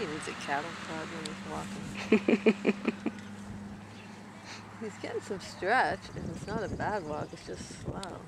he needs a cattle prod when he's walking. he's getting some stretch, and it's not a bad walk, it's just slow.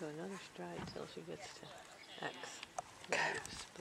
Go another stride till she gets to X.